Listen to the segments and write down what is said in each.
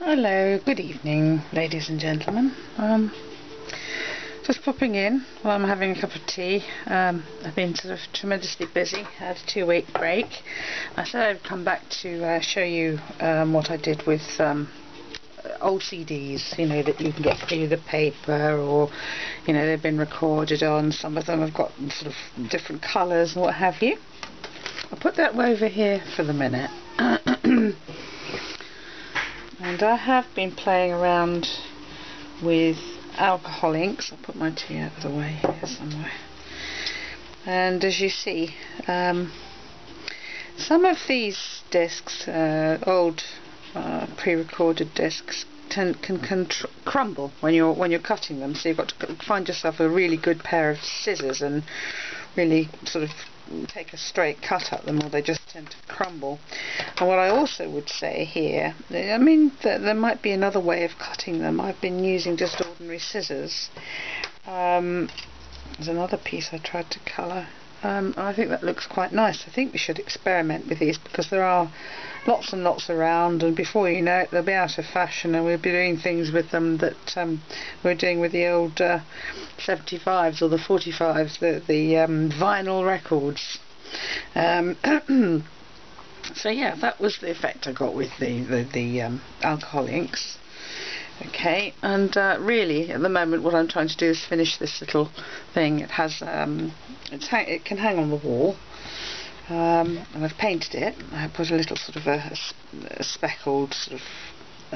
Hello, good evening, ladies and gentlemen. Um, just popping in while I'm having a cup of tea. Um, I've been sort of tremendously busy, had a two week break. I said I'd come back to uh, show you um, what I did with um, old CDs, you know, that you can get through the paper or, you know, they've been recorded on. Some of them have got sort of different colours and what have you. I'll put that over here for the minute. and I have been playing around with alcohol inks. I'll put my tea out of the way here somewhere. And as you see, um, some of these discs, uh, old uh, pre-recorded discs, can, can, crumble when you're when you're cutting them. So you've got to find yourself a really good pair of scissors and really sort of take a straight cut at them or they just tend to crumble. And what I also would say here, I mean th there might be another way of cutting them. I've been using just ordinary scissors. Um, there's another piece I tried to colour um, I think that looks quite nice. I think we should experiment with these because there are lots and lots around and before you know it they'll be out of fashion and we'll be doing things with them that um, we're doing with the old uh, 75s or the 45s, the, the um, vinyl records. Um, so yeah, that was the effect I got with the, the, the um, alcohol inks. Okay, and uh, really, at the moment, what I'm trying to do is finish this little thing. It has, um, it can hang on the wall, um, and I've painted it. I put a little sort of a, a speckled sort of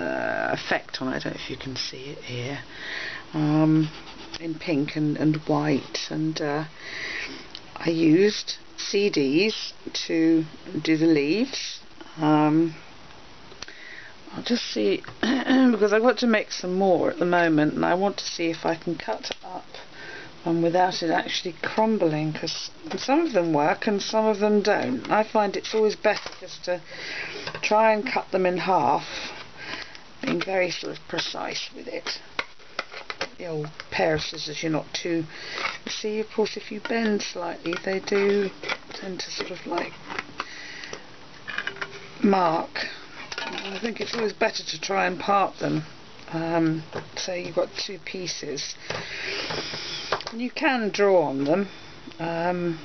uh, effect on it. I don't know if you can see it here, um, in pink and, and white, and uh, I used CDs to do the leaves. I'll just see, because I've got to make some more at the moment, and I want to see if I can cut up um, without it actually crumbling, because some of them work and some of them don't. I find it's always better just to try and cut them in half, being very sort of precise with it. The old pair of scissors, you're not too... See, of course, if you bend slightly, they do tend to sort of like mark I think it's always better to try and part them. Um, so you've got two pieces. And you can draw on them. Um,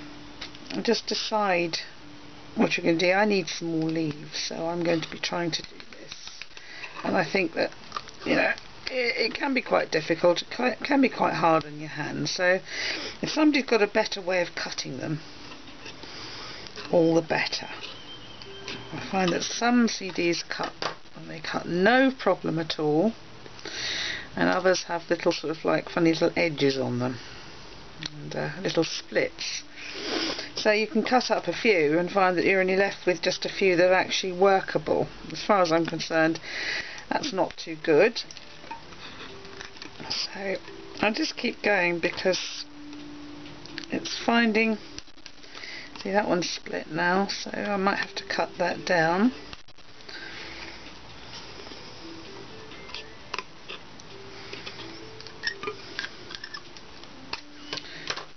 just decide what you're going to do. I need some more leaves, so I'm going to be trying to do this. And I think that, you know, it, it can be quite difficult. It can be quite hard on your hands. So if somebody's got a better way of cutting them, all the better. I find that some CDs cut and they cut no problem at all and others have little sort of like funny little edges on them and uh, little splits. So you can cut up a few and find that you're only left with just a few that are actually workable. As far as I'm concerned that's not too good. So I'll just keep going because it's finding See that one's split now, so I might have to cut that down.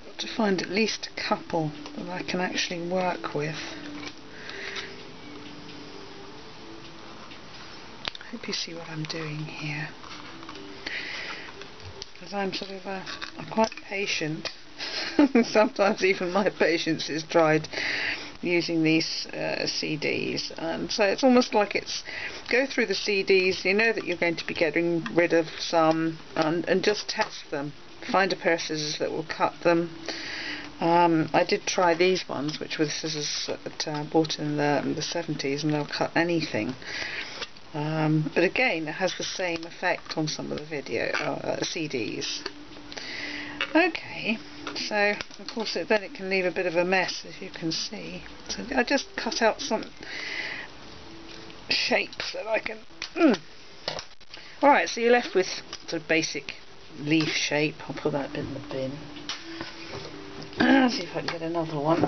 Got to find at least a couple that I can actually work with. I hope you see what I'm doing here. Because I'm sort of a, I'm quite patient sometimes even my patience is tried using these uh, CDs and so it's almost like it's go through the CDs you know that you're going to be getting rid of some and, and just test them. Find a pair of scissors that will cut them. Um, I did try these ones which were the scissors that I uh, bought in the, in the 70s and they'll cut anything. Um, but again it has the same effect on some of the video uh, CDs Okay, so of course it, then it can leave a bit of a mess as you can see. So I just cut out some shapes that I can... Mm. Alright, so you're left with sort of basic leaf shape. I'll put that bit in the bin. see if I can get another one.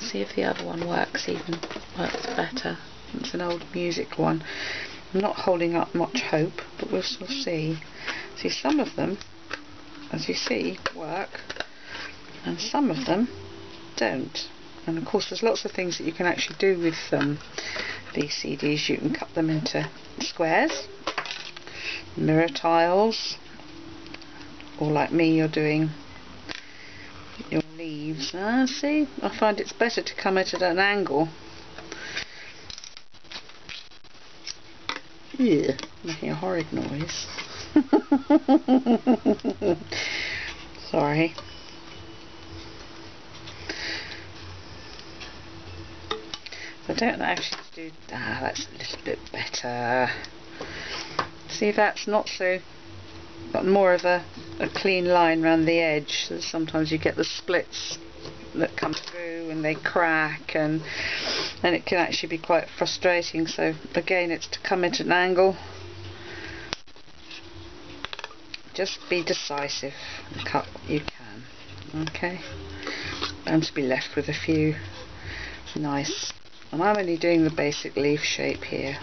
See if the other one works even works better. It's an old music one. I'm not holding up much hope, but we'll still see. See, some of them, as you see, work, and some of them don't. And of course, there's lots of things that you can actually do with um, these CDs you can cut them into squares, mirror tiles, or like me you're doing your leaves. Ah, see, I find it's better to come at it at an angle. Yeah, making a horrid noise. Sorry. I don't actually do ah that's a little bit better. See that's not so got more of a, a clean line around the edge. So sometimes you get the splits that come through and they crack and and it can actually be quite frustrating. So again it's to come at an angle. Just be decisive. And cut what you can. Okay? I'm to be left with a few nice and I'm only doing the basic leaf shape here.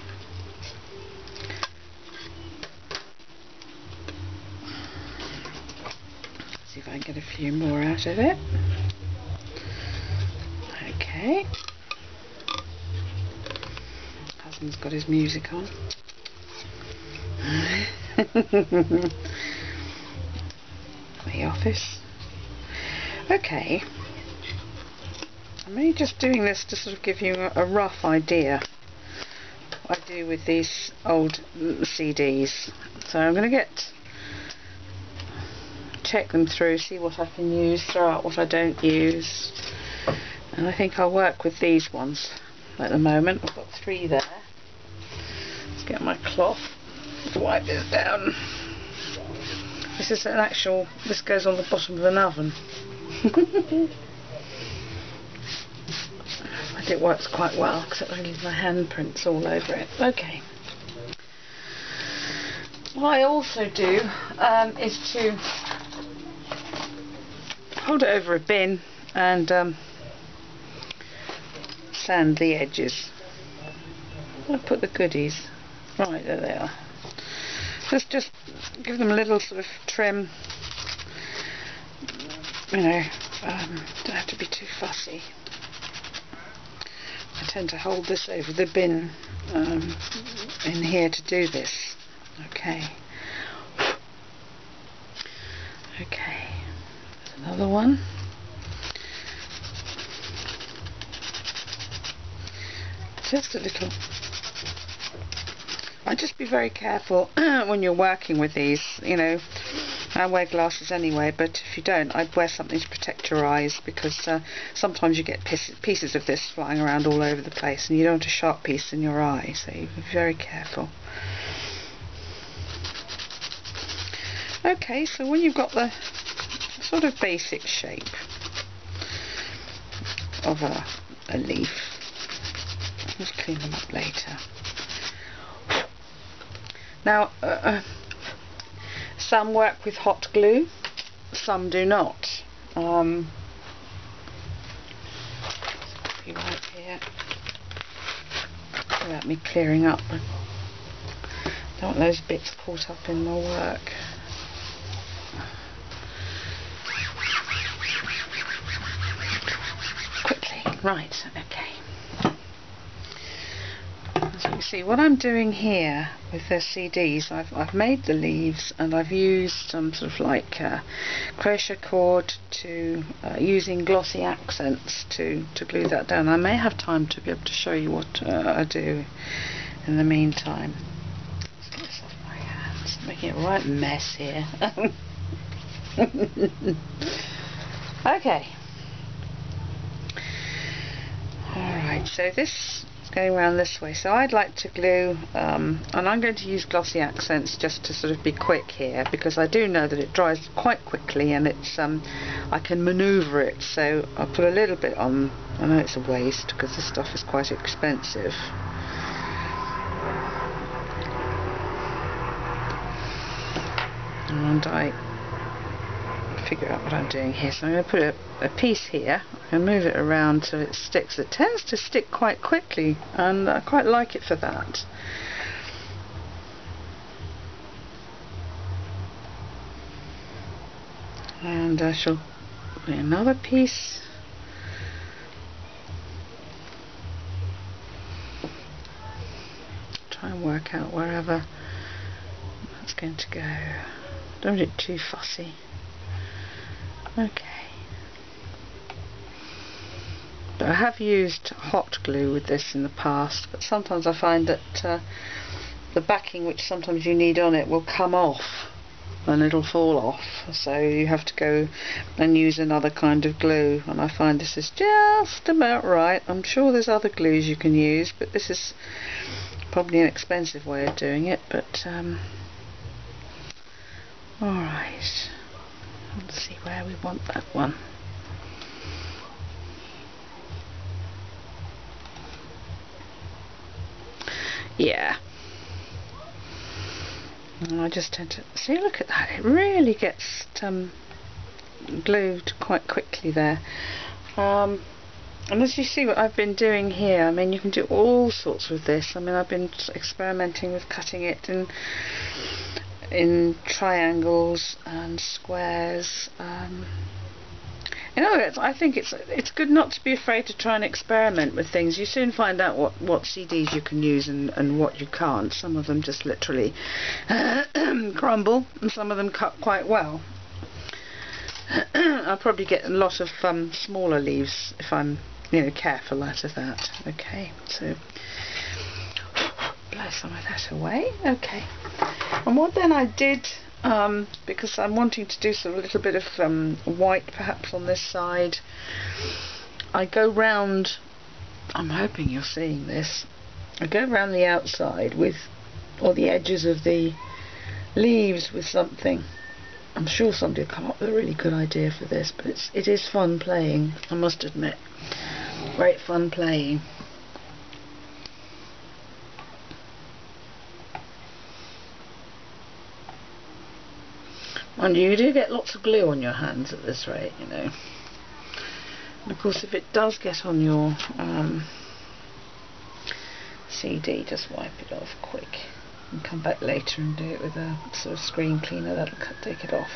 See if I can get a few more out of it. Okay husband's got his music on the office okay I'm only just doing this to sort of give you a, a rough idea what I do with these old CDs. So I'm going to get check them through, see what I can use, throw out what I don't use. And I think I'll work with these ones at the moment. I've got three there. Get my cloth wipe this down. This is an actual, this goes on the bottom of an oven. it works quite well because it leaves my handprints all over it. Okay. What I also do um, is to hold it over a bin and um, sand the edges. I put the goodies. Right, there they are. Just, just give them a little sort of trim. You know, um, don't have to be too fussy. I tend to hold this over the bin um, in here to do this. Okay. Okay. Another one. Just a little. I just be very careful when you're working with these, you know, I wear glasses anyway, but if you don't, I'd wear something to protect your eyes because uh, sometimes you get pieces of this flying around all over the place and you don't want a sharp piece in your eye, so you be very careful. Okay, so when you've got the sort of basic shape of a, a leaf, let's clean them up later. Now, uh, uh some work with hot glue, some do not. Um, right here. Without me clearing up. Don't want those bits caught up in my work. Quickly, right, okay you see what I'm doing here with the CDs I've, I've made the leaves and I've used some sort of like uh, crochet cord to uh, using glossy accents to, to glue that down. I may have time to be able to show you what uh, I do in the meantime. My hands. Making a right mess here. Okay. Alright so this going around this way. So I'd like to glue, um, and I'm going to use glossy accents just to sort of be quick here because I do know that it dries quite quickly and it's um, I can manoeuvre it. So I'll put a little bit on. I know it's a waste because this stuff is quite expensive. And I figure out what I'm doing here. So I'm going to put a, a piece here and move it around so it sticks. It tends to stick quite quickly and I quite like it for that. And I shall put another piece try and work out wherever that's going to go. Don't get too fussy. Okay. But I have used hot glue with this in the past, but sometimes I find that uh, the backing which sometimes you need on it will come off and it'll fall off. So you have to go and use another kind of glue and I find this is just about right. I'm sure there's other glues you can use but this is probably an expensive way of doing it but um, alright let's see where we want that one. Yeah. I just tend to see look at that. It really gets um, glued quite quickly there. Um, and as you see what I've been doing here I mean you can do all sorts with this. I mean I've been experimenting with cutting it in in triangles and squares um, in other words, I think it's it's good not to be afraid to try and experiment with things. You soon find out what, what CDs you can use and, and what you can't. Some of them just literally crumble, and some of them cut quite well. I'll probably get a lot of um, smaller leaves if I'm you know careful out of that. Okay, so blow some of that away. Okay, and what then I did um, because I'm wanting to do some little bit of um, white perhaps on this side. I go round, I'm hoping you're seeing this, I go round the outside with, or the edges of the leaves with something. I'm sure somebody will come up with a really good idea for this, but it's, it is fun playing, I must admit. Great fun playing. And you do get lots of glue on your hands at this rate, you know. And of course if it does get on your um, CD, just wipe it off quick and come back later and do it with a sort of screen cleaner, that'll take it off.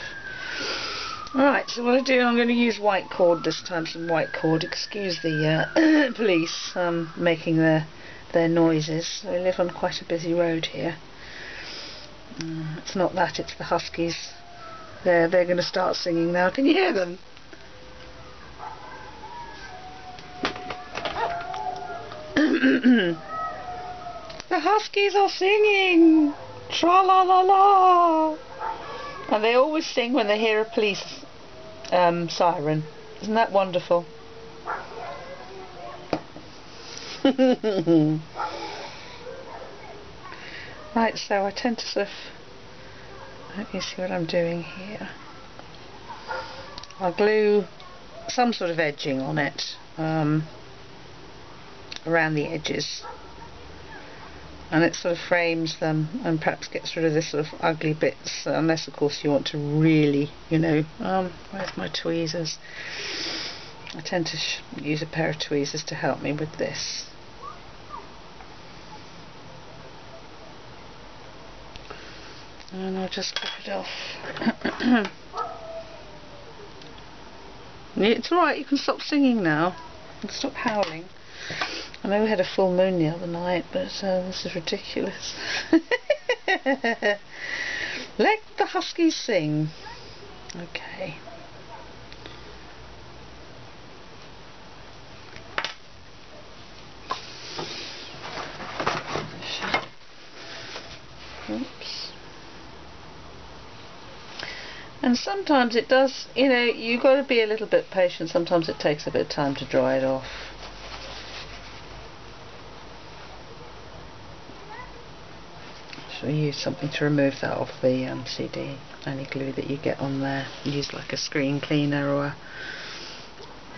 Alright, so what I do, I'm going to use white cord this time, some white cord. Excuse the uh, police um, making their, their noises. We live on quite a busy road here. Uh, it's not that, it's the huskies there, they're going to start singing now. Can you hear them? the Huskies are singing! Tra la la la! And they always sing when they hear a police um, siren. Isn't that wonderful? right, so I tend to sort of let me see what I'm doing here. I'll glue some sort of edging on it um, around the edges. And it sort of frames them and perhaps gets rid of this sort of ugly bits unless of course you want to really you know um, where's my tweezers? I tend to use a pair of tweezers to help me with this and I'll just clip it off. it's alright, you can stop singing now. and stop howling. I know we had a full moon the other night, but uh, this is ridiculous. Let the huskies sing. Okay. And sometimes it does you know you've got to be a little bit patient. Sometimes it takes a bit of time to dry it off. So use something to remove that off the um, CD any glue that you get on there. Use like a screen cleaner or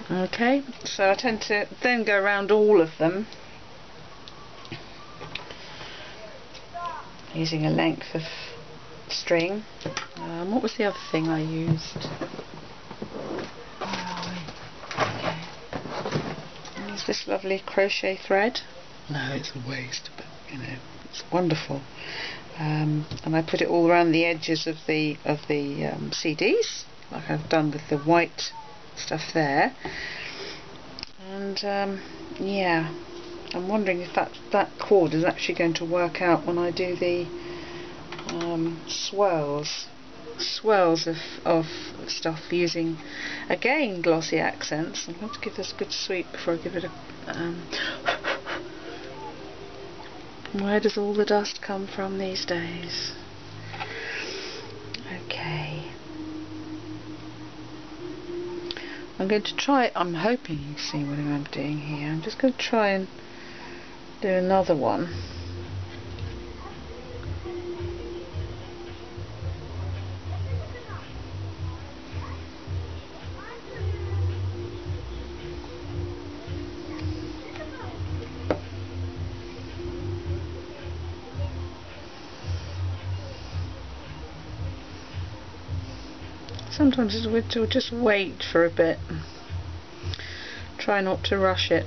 a okay. So I tend to then go around all of them. Using a length of string. Um, what was the other thing I used? Okay. Use this lovely crochet thread. No, it's a waste, but you know, it's wonderful. Um, and I put it all around the edges of the of the um, CDs, like I've done with the white stuff there. And um, yeah, I'm wondering if that, that cord is actually going to work out when I do the um, swirls swirls of, of stuff using again glossy accents. I'm going to give this a good sweep before I give it a um, where does all the dust come from these days? Okay. I'm going to try, I'm hoping you see what I'm doing here. I'm just going to try and do another one. Sometimes it's good to just wait for a bit. Try not to rush it.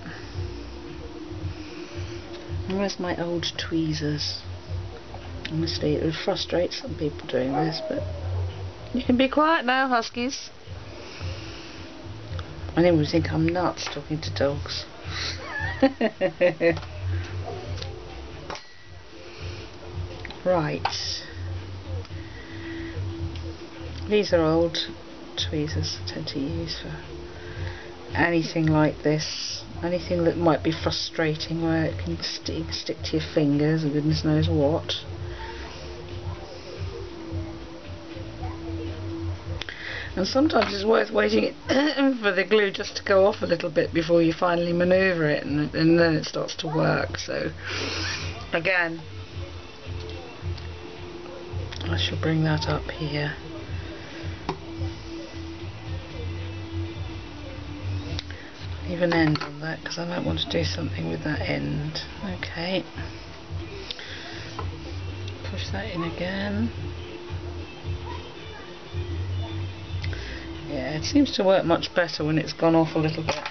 Where's my old tweezers? Honestly, it would frustrate some people doing this, but you can be quiet now, Huskies. I think we think I'm nuts talking to dogs. right. These are old tweezers I tend to use for anything like this. Anything that might be frustrating where it can stick, stick to your fingers and goodness knows what. And sometimes it's worth waiting for the glue just to go off a little bit before you finally manoeuvre it and, and then it starts to work. So again, I shall bring that up here. Leave an end on that because I might want to do something with that end. Okay. Push that in again. Yeah, it seems to work much better when it's gone off a little bit.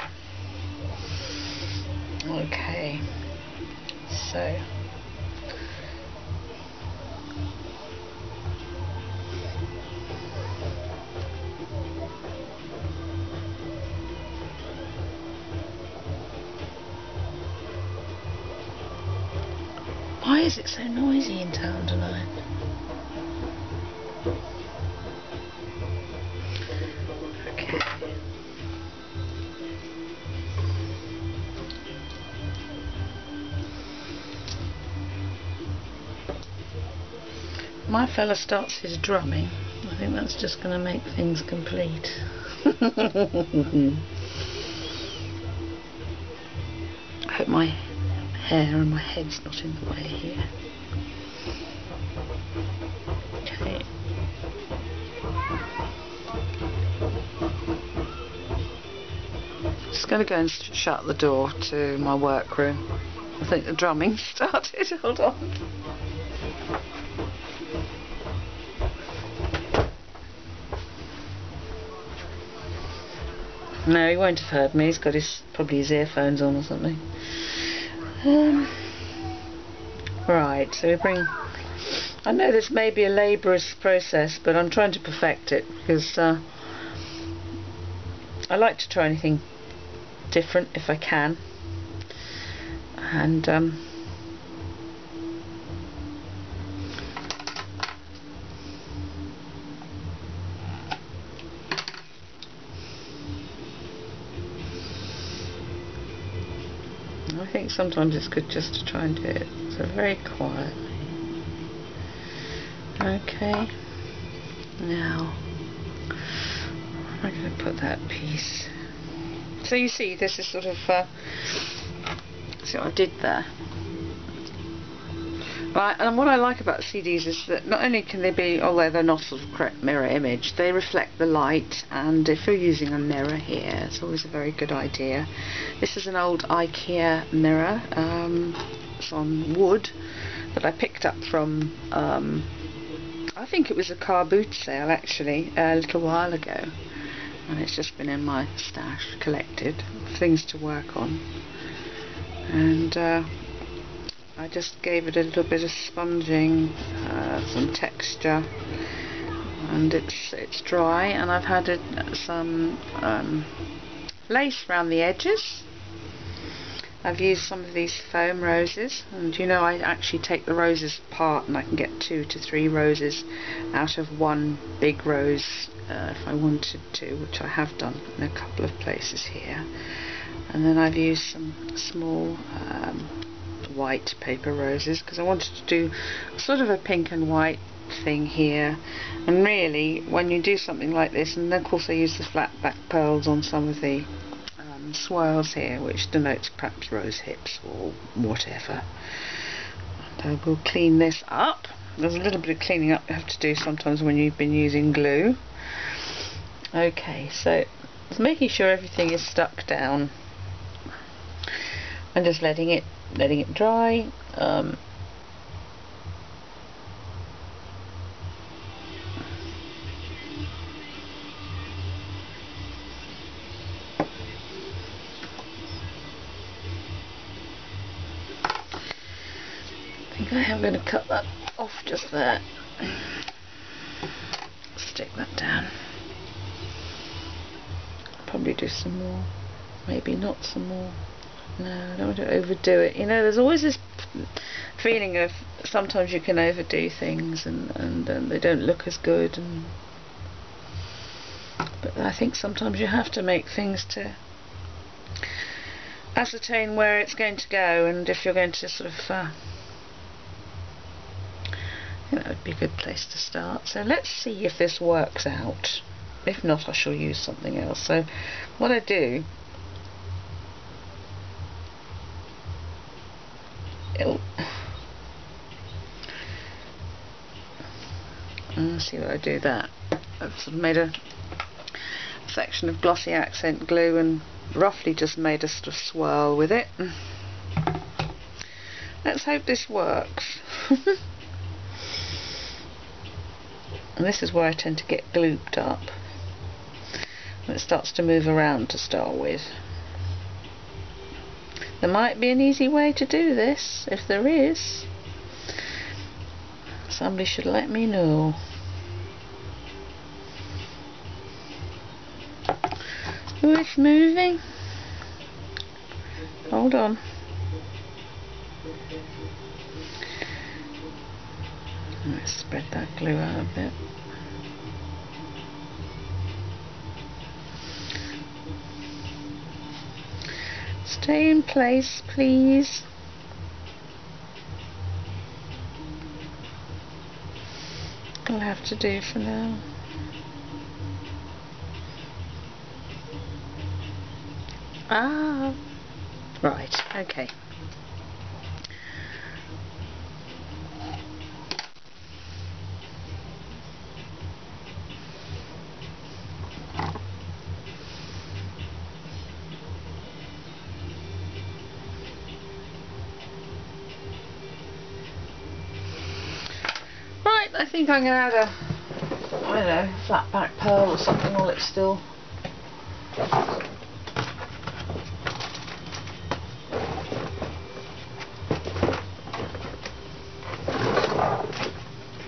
My fella starts his drumming. I think that's just going to make things complete. I hope my hair and my head's not in the way here. Okay. Just going to go and shut the door to my workroom. I think the drumming started. Hold on. No, he won't have heard me. He's got his probably his earphones on or something. Um, right, so we bring... I know this may be a laborious process, but I'm trying to perfect it because uh, I like to try anything different if I can. And um, think sometimes it's good just to try and do it so very quietly. Okay, now I'm going to put that piece. So you see, this is sort of, uh, see what I did there. Right, and what I like about CDs is that not only can they be, although they're not sort of correct mirror image, they reflect the light, and if you're using a mirror here, it's always a very good idea. This is an old IKEA mirror, um, it's on wood, that I picked up from, um, I think it was a car boot sale actually, a little while ago, and it's just been in my stash, collected, things to work on. And uh, I just gave it a little bit of sponging, uh, some texture, and it's it's dry. And I've had some um, lace around the edges, I've used some of these foam roses and you know I actually take the roses apart and I can get two to three roses out of one big rose uh, if I wanted to which I have done in a couple of places here and then I've used some small um, white paper roses because I wanted to do sort of a pink and white thing here. And really when you do something like this and of course I use the flat back pearls on some of the um, swirls here which denotes perhaps rose hips or whatever. And I will clean this up. There's a little bit of cleaning up you have to do sometimes when you've been using glue. Okay so making sure everything is stuck down and just letting it letting it dry um, I think I am going to cut that off just there. Stick that down. Probably do some more. Maybe not some more. No, I don't want to overdo it. You know, there's always this feeling of sometimes you can overdo things and, and, and they don't look as good. And But I think sometimes you have to make things to ascertain where it's going to go and if you're going to sort of uh, I think that would be a good place to start. So let's see if this works out. If not, I shall use something else. So what I do, let's see what I do that. I've sort of made a section of glossy accent glue and roughly just made a sort of swirl with it. Let's hope this works. and this is where I tend to get glooped up when it starts to move around to start with there might be an easy way to do this if there is. Somebody should let me know. Oh it's moving? Hold on. Let's spread that glue out a bit. Stay in place, please. I'll have to do for now. Ah, right, okay. Think I'm going to add a, I don't know, flat back pearl or something while it's still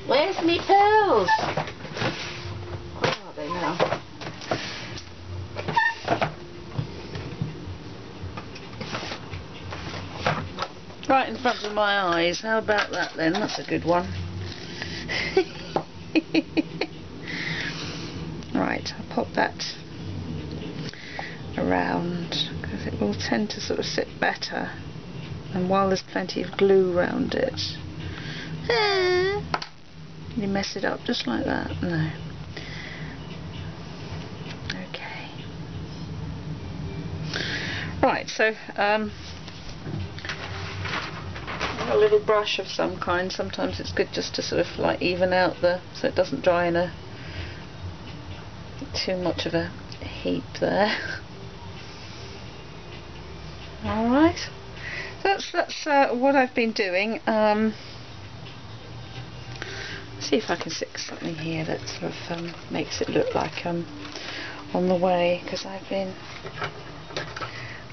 Where's me pearls? Where are they now? Right in front of my eyes. How about that then? That's a good one. right, I'll pop that around because it will tend to sort of sit better. And while there's plenty of glue around it. Eh, you mess it up just like that? No. Okay. Right so um, a little brush of some kind. Sometimes it's good just to sort of like even out the so it doesn't dry in a too much of a heap there. Alright. That's that's uh, what I've been doing. Um, see if I can stick something here that sort of um, makes it look like I'm on the way because I've been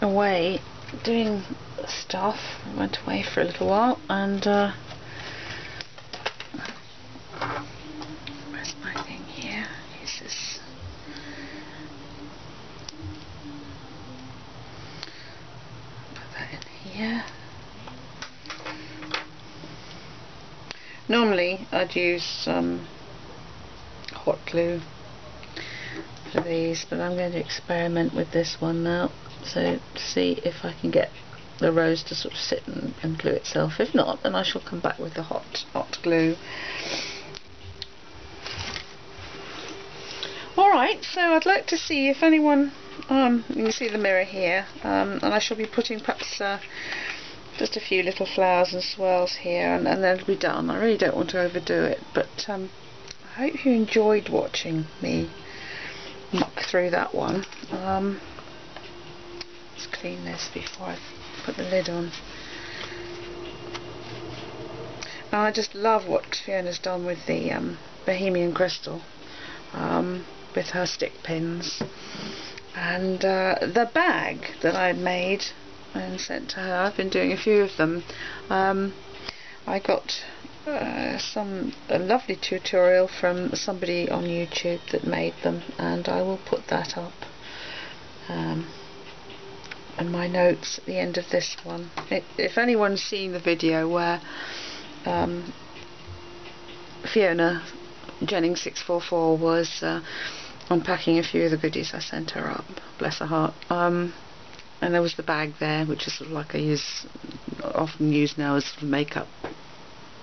away doing stuff. I went away for a little while and uh, here. Normally I'd use um, hot glue for these but I'm going to experiment with this one now so see if I can get the rose to sort of sit and, and glue itself if not then I shall come back with the hot hot glue alright so I'd like to see if anyone um, you can see the mirror here um, and I shall be putting perhaps uh, just a few little flowers and swirls here and, and then it'll be done. I really don't want to overdo it but um, I hope you enjoyed watching me muck through that one. Um, let's clean this before I put the lid on. I just love what Fiona's done with the um, Bohemian Crystal um, with her stick pins and uh, the bag that I made and sent to her. I've been doing a few of them. Um, I got uh, some a lovely tutorial from somebody on YouTube that made them and I will put that up um, and my notes at the end of this one. It, if anyone's seen the video where um, Fiona Jennings 644 was uh, unpacking a few of the goodies I sent her up, bless her heart. Um, and there was the bag there, which is sort of like I use, often used now as sort of makeup,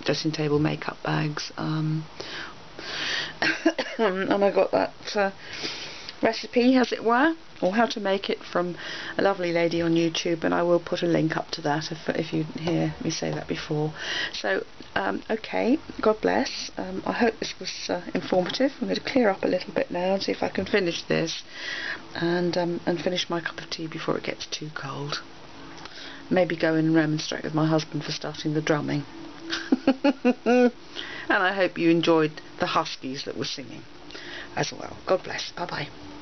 dressing table makeup bags. Um, and I got that uh, recipe, as it were, or how to make it from a lovely lady on YouTube, and I will put a link up to that if, if you hear me say that before. So, um, okay, God bless. Um, I hope this was uh, informative. I'm going to clear up a little bit now and see if I can finish this, and um, and finish my cup of tea before it gets too cold. Maybe go and remonstrate with my husband for starting the drumming. and I hope you enjoyed the huskies that were singing as well. God bless. Bye bye.